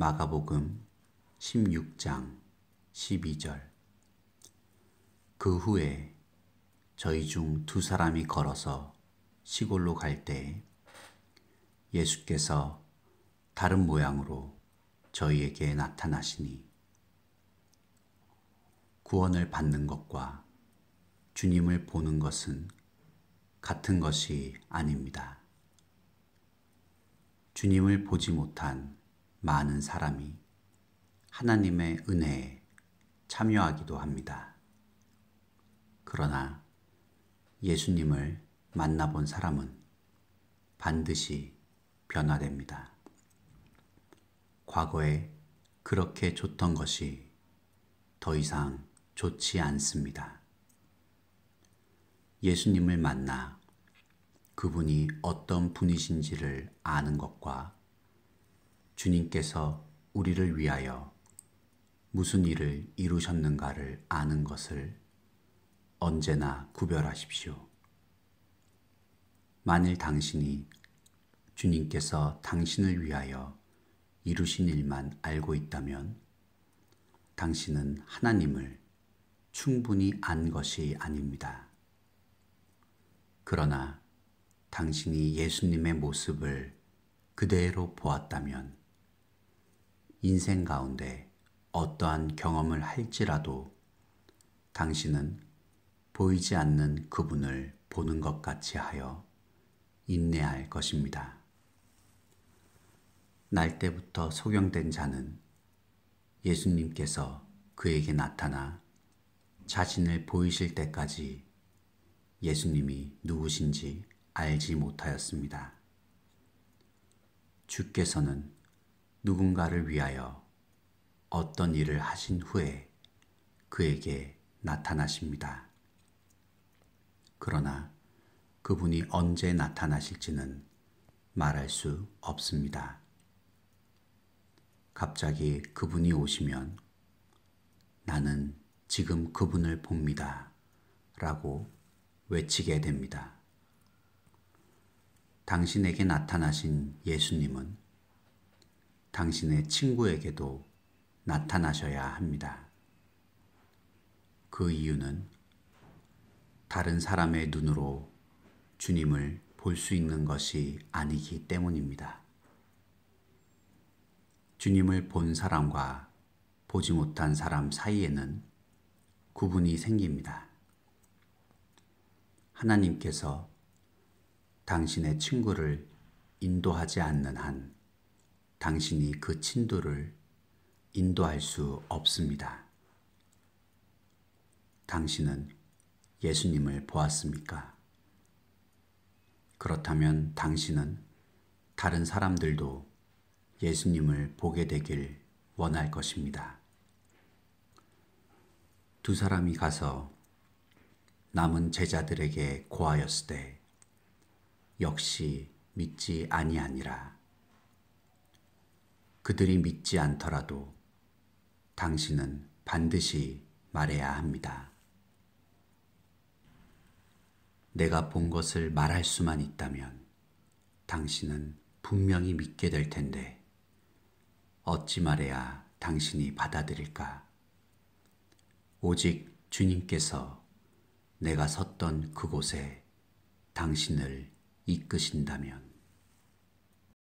마가복음 16장 12절 그 후에 저희 중 두 사람이 걸어서 시골로 갈 때 예수께서 다른 모양으로 저희에게 나타나시니 구원을 받는 것과 주님을 보는 것은 같은 것이 아닙니다. 주님을 보지 못한 많은 사람이 하나님의 은혜에 참여하기도 합니다. 그러나 예수님을 만나본 사람은 반드시 변화됩니다. 과거에 그렇게 좋던 것이 더 이상 좋지 않습니다. 예수님을 만나 그분이 어떤 분이신지를 아는 것과 주님께서 우리를 위하여 무슨 일을 이루셨는가를 아는 것을 언제나 구별하십시오. 만일 당신이 주님께서 당신을 위하여 이루신 일만 알고 있다면 당신은 하나님을 충분히 안 것이 아닙니다. 그러나 당신이 예수님의 모습을 그대로 보았다면 인생 가운데 어떠한 경험을 할지라도 당신은 보이지 않는 그분을 보는 것 같이 하여 인내할 것입니다. 날 때부터 소경된 자는 예수님께서 그에게 나타나 자신을 보이실 때까지 예수님이 누구신지 알지 못하였습니다. 주께서는 누군가를 위하여 어떤 일을 하신 후에 그에게 나타나십니다. 그러나 그분이 언제 나타나실지는 말할 수 없습니다. 갑자기 그분이 오시면 나는 지금 그분을 봅니다. 라고 외치게 됩니다. 당신에게 나타나신 예수님은 당신의 친구에게도 나타나셔야 합니다. 그 이유는 다른 사람의 눈으로 주님을 볼 수 있는 것이 아니기 때문입니다. 주님을 본 사람과 보지 못한 사람 사이에는 구분이 생깁니다. 하나님께서 당신의 친구를 인도하지 않는 한 당신이 그 친도를 인도할 수 없습니다. 당신은 예수님을 보았습니까? 그렇다면 당신은 다른 사람들도 예수님을 보게 되길 원할 것입니다. 두 사람이 가서 남은 제자들에게 고하였을 때 역시 믿지 아니하니라. 그들이 믿지 않더라도 당신은 반드시 말해야 합니다. 내가 본 것을 말할 수만 있다면 당신은 분명히 믿게 될 텐데 어찌 말해야 당신이 받아들일까? 오직 주님께서 내가 섰던 그곳에 당신을 이끄신다면